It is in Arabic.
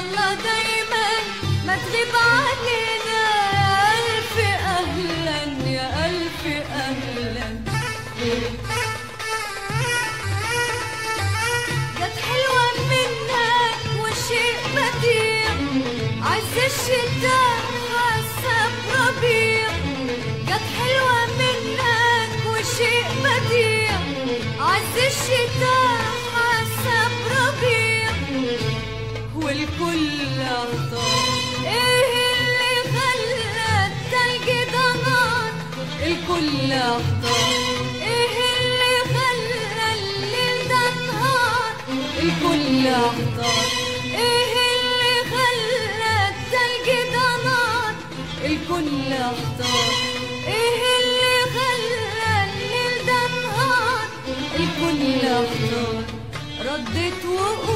الله دايما ما تغيب علينا يا ألف أهلا يا ألف أهلا. جت حلوة منك وشيء بديع. عز الشتاء حسب ربيع جت حلوة منك وشيء بديع. عز الشتاء الكل اختار إيه اللي خلى الليل ده نهار الكل اختار إيه اللي خلى التلج ده نار؟ الكل اختار إيه اللي خلى الليل ده نهار الكل اختار ردت وقول